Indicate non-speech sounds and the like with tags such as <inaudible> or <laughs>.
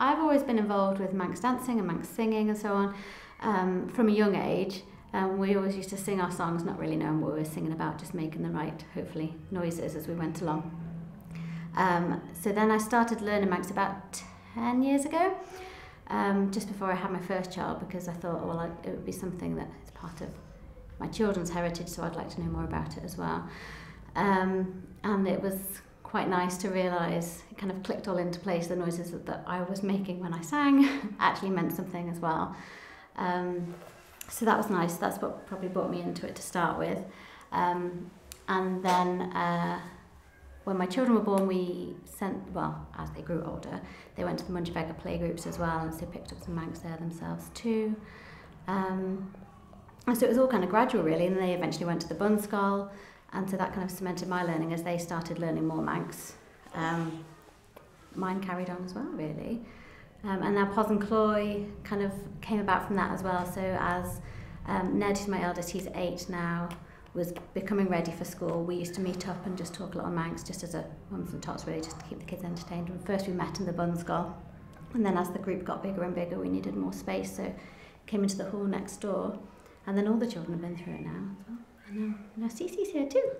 I've always been involved with Manx dancing and Manx singing and so on um, from a young age. Um, we always used to sing our songs, not really knowing what we were singing about, just making the right, hopefully, noises as we went along. Um, so then I started learning Manx about 10 years ago, um, just before I had my first child, because I thought, well, I'd, it would be something that is part of my children's heritage, so I'd like to know more about it as well. Um, and it was quite nice to realise, it kind of clicked all into place, the noises that, that I was making when I sang <laughs> actually meant something as well. Um, so that was nice, that's what probably brought me into it to start with. Um, and then uh, when my children were born, we sent, well, as they grew older, they went to the Mooinjer Veggey playgroups as well, and so picked up some Manx there themselves too. Um, and so it was all kind of gradual really, and they eventually went to the Bunscoill, And so that kind of cemented my learning as they started learning more Manx. Um, mine carried on as well, really. Um, and now Pos and Cloy kind of came about from that as well. So as um, Ned, who's my eldest, he's eight now, was becoming ready for school, we used to meet up and just talk a lot of Manx, just as a mums and tots, really, just to keep the kids entertained. And first we met in the Bunskull, and then as the group got bigger and bigger, we needed more space, so came into the hall next door, and then all the children have been through it now as well. And now, now Cece's here too.